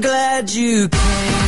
glad you came.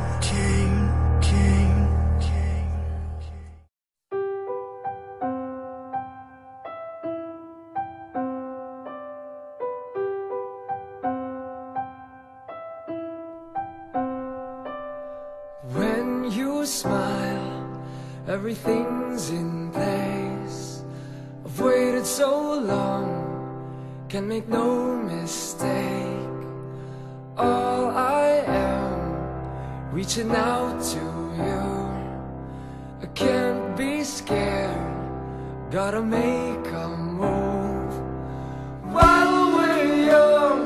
Everything's in place. I've waited so long, can make no mistake. All I am, reaching out to you. I can't be scared, gotta make a move. While we're young,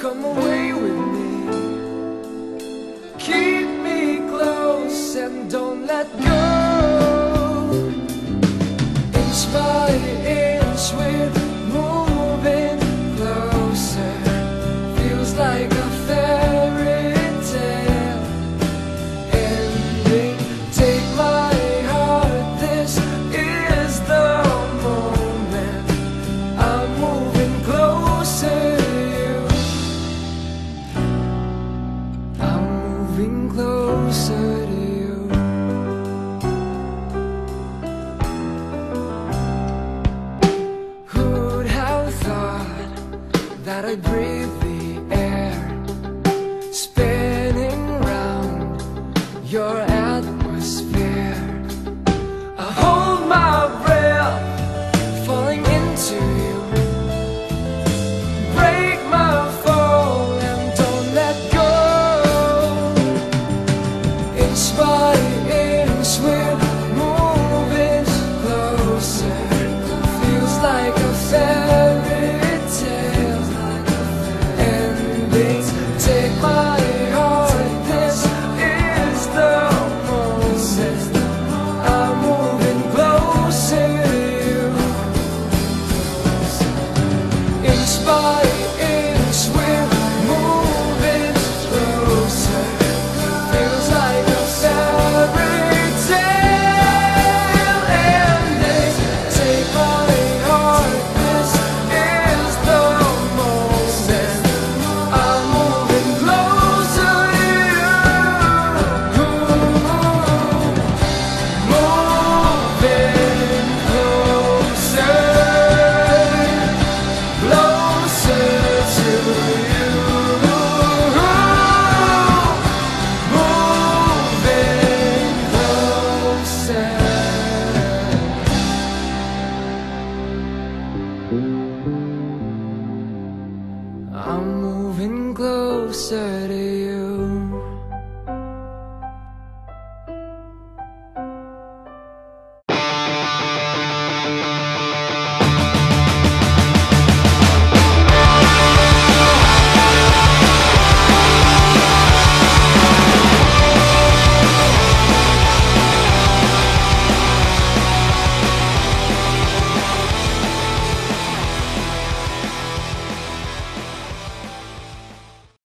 come away with me. Keep me close and don't let go. I breathe